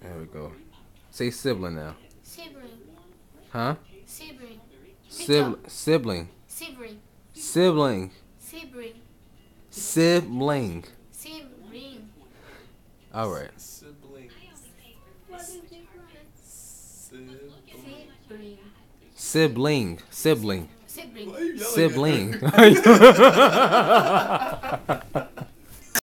There we go. Say sibling now. Sibling. Huh? Sibling. Sibling. Sibling. Sibling. Sibling. Sibling. Sibling. Sibling. All right. Sibling. Sibling. Sibling. Sibling. Sibling. Sibling.